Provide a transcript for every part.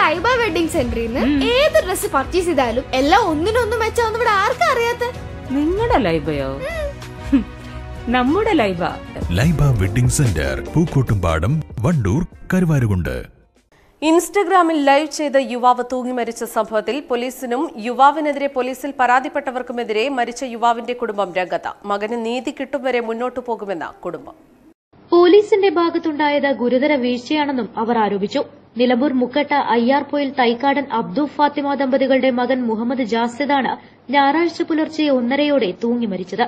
Laiba wedding സെന്ററിൽ നിന്ന് ഏത് ഡ്രസ് പർച്ചേസ് ചെയ്താലും എല്ലാം ഒന്നിനൊന്നും മെച്ചാന്ന് ഇവിടെ ആർക്കും അറിയാത്ത? നിങ്ങളുടെ ലൈബയോ? നമ്മുടെ Laiba. Laiba wedding centre Pookkottumpadam Wandoor Karuvarakundu. ഇൻസ്റ്റഗ്രാമിൽ ലൈവ് ചെയ്ത യുവാവ് തൂങ്ങി മരിച്ച സംഭവത്തിൽ പോലീസിനും യുവാവിനെതിരെ പോലീസിൽ പരാതിപ്പെട്ടവർക്കുമെതിരെ മരിച്ച യുവാവിന്റെ കുടുംബം രംഗത്ത. മകന് നീതി കിട്ടും വരെ മുന്നോട്ടു പോകുമെന്ന കുടുംബം. പോലീസിന്റെ ഭാഗത്തുണ്ടായത് ഗുരുതര വീഴ്ചയാണെന്നും അവർ ആരോപിച്ചു. നിലമ്പൂർ മുക്കട്ട അയ്യാർപൊയിൽ തൈക്കാടൻ അബ്ദു ഫാത്തിമ ദമ്പതികളുടെ മകൻ മുഹമ്മദ് ജാസിദാണ് ഞായറാഴ്ച പുലർച്ചെ ഒന്നരയോടെ തൂങ്ങി മരിച്ചത്.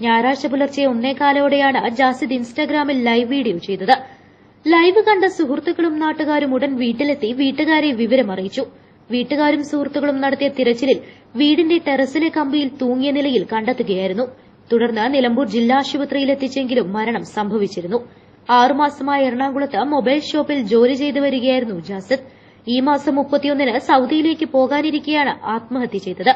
ഞായറാഴ്ച പുലർച്ചെ ഒന്നേകാലോടെയാണ് ജാസിദ് ഇൻസ്റ്റാഗ്രാമിൽ ലൈവ് വീഡിയോ ചെയ്തത്. ലൈവ് കണ്ട സുഹൃത്തുക്കളും നാട്ടുകാരും ഉടൻ വീട്ടിലെത്തി വീട്ടുകാരെ വിവരമറിയിച്ചു വീട്ടുകാരും സുഹൃത്തുക്കളും നടത്തിയ തിരച്ചിലിൽ വീടിന്റെ ടെറസിലെ കമ്പിയിൽ തൂങ്ങിയ നിലയിൽ കണ്ടെത്തുകയായിരുന്നു. തുടർന്ന് നിലമ്പൂർ ജില്ലാ ആശുപത്രിയിൽ എത്തിച്ചെങ്കിലും മരണം സംഭവിച്ചിരുന്നു. ആറുമാസമായി എറണാകുളത്ത് മൊബൈൽ ഷോപ്പിൽ ജോലി ചെയ്തു വരികയായിരുന്നു ജാസിദ്. ഈ മാസം മുപ്പത്തിയൊന്നിന് സൌദിയിലേക്ക് പോകാനിരിക്കെയാണ് ആത്മഹത്യ ചെയ്തത്.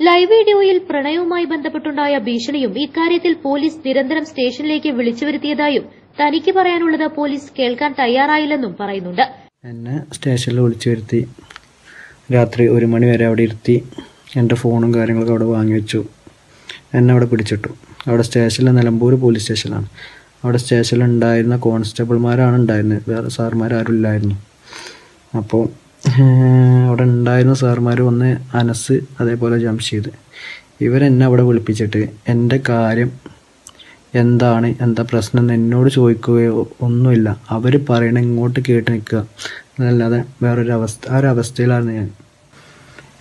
ലൈവ് വീഡിയോയിൽ പ്രണയവുമായി ബന്ധപ്പെട്ടുണ്ടായ ഭീഷണിയും ഇക്കാര്യത്തിൽ പോലീസ് നിരന്തരം സ്റ്റേഷനിലേക്ക് വിളിച്ചു വരുത്തിയതായും തനിക്ക് പറയാനുള്ളത് പോലീസ് കേൾക്കാൻ തയ്യാറായില്ലെന്നും പറയുന്നുണ്ട്. എന്നെ സ്റ്റേഷനിൽ വിളിച്ചു വരുത്തി. രാത്രി ഒരു മണി വരെ അവിടെ ഇരുത്തി എന്റെ ഫോണും കാര്യങ്ങളൊക്കെ അവിടെ വാങ്ങി വെച്ചു എന്നെ അവിടെ പിടിച്ചിട്ടു. അവിടെ സ്റ്റേഷനിൽ നിലമ്പൂർ പോലീസ് സ്റ്റേഷനിലാണ്. അവിടെ സ്റ്റേഷനിൽ ഉണ്ടായിരുന്ന കോൺസ്റ്റബിൾമാരാണ് ഉണ്ടായിരുന്നത്. വേറെ സാർമാരും ഇല്ലായിരുന്നു അപ്പോൾ അവിടെ ഉണ്ടായിരുന്ന സാർമാർ വന്ന് അനസ് അതേപോലെ ജംഷീദ് ഇവരെന്നെ അവിടെ വിളിപ്പിച്ചിട്ട് എന്റെ കാര്യം എന്താണ്? എന്താ പ്രശ്നം? എന്ന് എന്നോട് ചോദിക്കുകയോ ഒന്നുമില്ല. അവർ പറയണ ഇങ്ങോട്ട് കേട്ട് നിൽക്കുക. എന്നല്ലാതെ വേറൊരു അവസ്ഥ ആ ഒരു അവസ്ഥയിലാണ് ഞാൻ.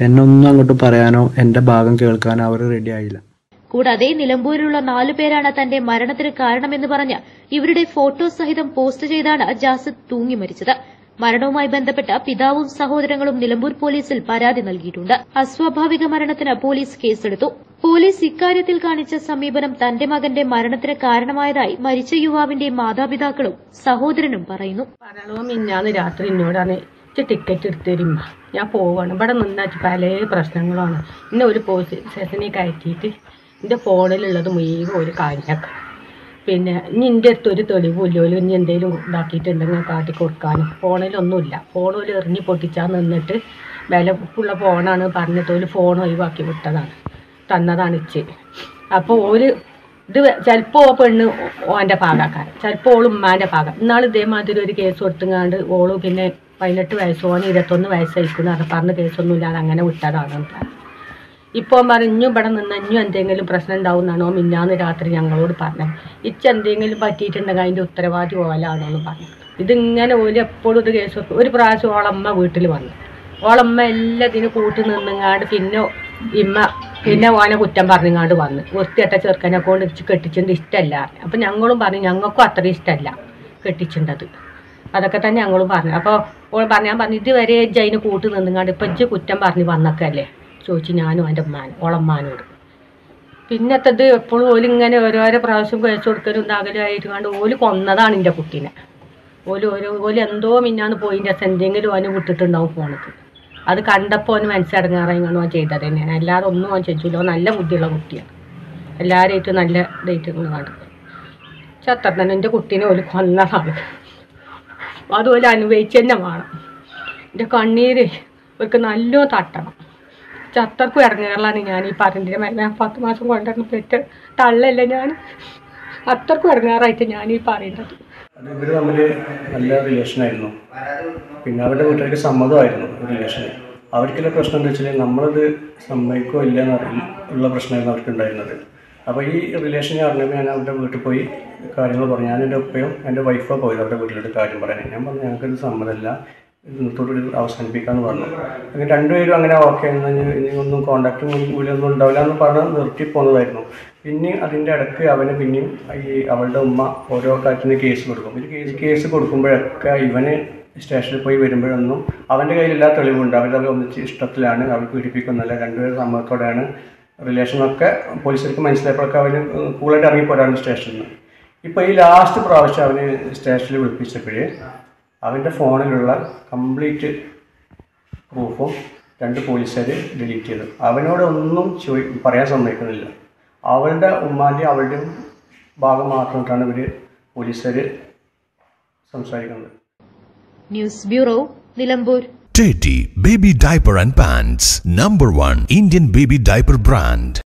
എന്നൊന്നും അങ്ങോട്ട് പറയാനോ എന്റെ ഭാഗം കേൾക്കാനോ അവർ റെഡി ആയില്ല. കൂടാതെ നിലമ്പൂരിലുള്ള നാലു പേരാണ് തന്റെ മരണത്തിന് കാരണമെന്ന് പറഞ്ഞ് ഇവരുടെ ഫോട്ടോ സഹിതം പോസ്റ്റ് ചെയ്താണ് ജാസിദ് തൂങ്ങി മരിച്ചത്. മരണവുമായി ബന്ധപ്പെട്ട് പിതാവും സഹോദരങ്ങളും നിലമ്പൂർ പോലീസിൽ പരാതി നൽകിയിട്ടുണ്ട്. അസ്വാഭാവിക മരണത്തിന് പോലീസ് കേസെടുത്തു. പോലീസ് ഇക്കാര്യത്തിൽ കാണിച്ച സമീപനം തന്റെ മകന്റെ മരണത്തിന് കാരണമായതായി മരിച്ച യുവാവിന്റെ മാതാപിതാക്കളും സഹോദരനും പറയുന്നു. പറയണോ മിന്നാന്ന് രാത്രി ടിക്കറ്റ് എടുത്തരുമ്പ ഞാൻ പോവാണ്. ഇവിടെ നിന്നാച്ച് പല പ്രശ്നങ്ങളാണ്. ഇന്നെ ഒരു പോലീസ് സ്റ്റേഷനിൽ കയറ്റിയിട്ട് എന്റെ ഫോണിലുള്ളത് മുഴുവൻ ഒരു കാര്യമാക്കാം പിന്നെ ഇനി എന്റെ അടുത്ത് ഒരു തെളിവില്ലോലും ഇനി എന്തെങ്കിലും ഇതാക്കിയിട്ടുണ്ടെങ്കിൽ കാട്ടി കൊടുക്കാനും. ഫോണിലൊന്നുമില്ല. ഫോണിൽ എറിഞ്ഞ് പൊട്ടിച്ചാൽ നിന്നിട്ട് വില ഉള്ള ഫോണാണ് പറഞ്ഞിട്ട് ഒരു ഫോൺ ഒഴിവാക്കി വിട്ടതാണ്. തന്നതാണ് ഇച്ച്. അപ്പോൾ ഒരു ഇത് ചിലപ്പോൾ ആ പെണ്ണ് ഓന്റെ പാകാക്കാരൻ ചിലപ്പോൾ ഓൾ ഉമ്മാന്റെ ഭാഗം. ഇന്നാൾ ഇതേമാതിരി ഒരു കേസ് കൊടുത്തുങ്ങാണ്ട് ഓൾ പിന്നെ പതിനെട്ട് വയസ്സ് ഇരുപത്തൊന്ന് വയസ്സായിരിക്കും എന്ന് പറഞ്ഞ കേസൊന്നും ഇല്ലാതെ അങ്ങനെ വിട്ടതാണ് ഇപ്പോൾ പറഞ്ഞു ഇവിടെ നിന്ന് ഇഞ്ഞും എന്തെങ്കിലും പ്രശ്നം ഉണ്ടാവും എന്നാണോ മിന്നാന്ന് രാത്രി ഞങ്ങളോട് പറഞ്ഞത് ഇച്ച എന്തെങ്കിലും പറ്റിയിട്ടുണ്ടെങ്കിൽ അതിന്റെ ഉത്തരവാദി ഓലാണെന്ന് പറഞ്ഞു. ഇതിങ്ങനെ ഓൽ എപ്പോഴും ഇത് കേസ് ഒരു പ്രാവശ്യം ഓളമ്മ വീട്ടിൽ വന്നു. ഓളമ്മ എല്ലാത്തിനും കൂട്ടി നിന്നങ്ങാണ്ട് പിന്നെ ഇമ്മ പിന്നെ ഓനെ കുറ്റം പറഞ്ഞങ്ങാണ്ട് വന്ന്. വൃത്തിയിട്ട ചെറുക്കനെ കൊണ്ട് ഇച്ച് കെട്ടിച്ചിട്ട് ഇഷ്ടമല്ല അപ്പം ഞങ്ങളും പറഞ്ഞു ഞങ്ങൾക്കും അത്ര ഇഷ്ടമല്ല കെട്ടിച്ചിട്ടത് അതൊക്കെ തന്നെ ഞങ്ങളും പറഞ്ഞു. അപ്പോൾ ഓൾ പറഞ്ഞു പറഞ്ഞു ഇതുവരെ ജയിന് കൂട്ടി നിന്നങ്ങാണ്ട് ഇപ്പം ഇജ്ജ് കുറ്റം പറഞ്ഞ് വന്നൊക്കെയല്ലേ ചോദിച്ചു ഞാനും എന്റെ ഉമ്മാനും ഓളമ്മാനോട് പിന്നത്തത് എപ്പോഴും ഓൽ ഇങ്ങനെ ഓരോരോ പ്രാവശ്യം കഴിച്ചു കൊടുക്കലും ഉണ്ടാകലും ആയിട്ട് ഓൽ കൊന്നതാണ് എന്റെ കുട്ടീനെ. ഓൽ ഓരോ ഓൽ എന്തോ മിന്നാന്ന് പോയിന്റെ എന്തെങ്കിലും ഓന് വിട്ടിട്ടുണ്ടാവും ഫോണിക്ക്. അത് കണ്ടപ്പോൾ ഓന് മനസ്സടങ്ങാറായി ഓൻ ചെയ്തത് തന്നെയാണ്. അല്ലാതെ ഒന്നും ഓൻ ചെയ്യില്ല നല്ല ബുദ്ധിയുള്ള കുട്ടിയാണ്. എല്ലാവരുമായിട്ടും നല്ല ഇതായിട്ട് കണ്ടു ചത്ത തന്നെ എന്റെ കുട്ടീനെ ഓൽ കൊന്നതാണ്. അതുപോലെ അനുഭവിച്ച് തന്നെ വേണം. എന്റെ കണ്ണീര് അവർക്ക് നല്ലോ തട്ടണം. ചത്തർക്കും ഇറങ്ങുകളാണ് ഞാൻ ഈ പറഞ്ഞിട്ട് മേലെ. പത്ത് മാസം കൊണ്ടുവന്ന് പെറ്റ് തള്ളല്ല ഞാൻ? അത്രക്കും ഇറങ്ങാറായിട്ട് ഞാൻ ഈ പറയുന്നത്. ഇവർ ഇവർ നല്ല റിലേഷൻ ആയിരുന്നു. പിന്നെ അവരുടെ വീട്ടുകാർക്ക് സമ്മതമായിരുന്നു റിലേഷൻ അവർക്കുള്ള പ്രശ്നം എന്താ വെച്ചാൽ നമ്മളത് സമ്മതിക്കോ ഇല്ല എന്നറിയില്ല ഉള്ള അവർക്ക് ഉണ്ടായിരുന്നത് അപ്പോൾ ഈ റിലേഷൻ അറിഞ്ഞപ്പോൾ ഞാൻ അവരുടെ വീട്ടിൽ പോയി കാര്യങ്ങൾ പറഞ്ഞു. ഞാൻ എന്റെ ഉപ്പയും എന്റെ വൈഫോ പോയത് അവരുടെ വീട്ടിലോട്ട് കാര്യം പറയാൻ. ഞാൻ പറഞ്ഞു ഞങ്ങൾക്കൊരു സമ്മതമല്ല. ഇന്നത്തോട് അവസാനിപ്പിക്കാമെന്ന് പറഞ്ഞു. അങ്ങനെ രണ്ടുപേരും അങ്ങനെ ഓക്കെ എന്നാൽ ഇനി ഒന്നും കോണ്ടാക്റ്റും വീടൊന്നും ഉണ്ടാവില്ല എന്ന് പറഞ്ഞ് നിർത്തി പോകുന്നതായിരുന്നു പിന്നെ അതിന്റെ ഇടയ്ക്ക് അവന് പിന്നെയും ഈ അവളുടെ ഉമ്മ ഓരോ കാര്യത്തിന് കേസ് കൊടുക്കും. ഒരു കേസ് കേസ് കൊടുക്കുമ്പോഴൊക്കെ ഇവന് സ്റ്റേഷനിൽ പോയി വരുമ്പോഴൊന്നും അവന്റെ കയ്യിൽ എല്ലാ തെളിവുണ്ട്. അവർ അവർ ഒന്നിച്ച് ഇഷ്ടത്തിലാണ്. അവർ പീഡിപ്പിക്കുന്നില്ല രണ്ടുപേരും സമ്മതത്തോടെയാണ് റിലേഷനൊക്കെ പോലീസുകാർക്ക് മനസ്സിലായപ്പോഴൊക്കെ അവന് കൂളായിട്ട് ഇറങ്ങിപ്പോരാണ് സ്റ്റേഷനിൽ നിന്ന് ഇപ്പോൾ ഈ ലാസ്റ്റ് പ്രാവശ്യം അവന് സ്റ്റേഷനിൽ വിളിപ്പിച്ചപ്പോഴേ അവന്റെ ഫോണിലുള്ള കംപ്ലീറ്റ് പ്രൂഫും രണ്ട് പോലീസുകാർ ഡിലീറ്റ് ചെയ്തു അവനോട് ഒന്നും ചോദി പറയാൻ സമ്മതിക്കുന്നില്ല അവളുടെ ഉമ്മാന്റെ അവളുടെയും ഭാഗം മാത്രമായിട്ടാണ് ഇവർ പോലീസുകാർ സംസാരിക്കുന്നത് news bureau Nilambur Teddy Baby Diaper and Pants. Number one Indian baby diaper brand.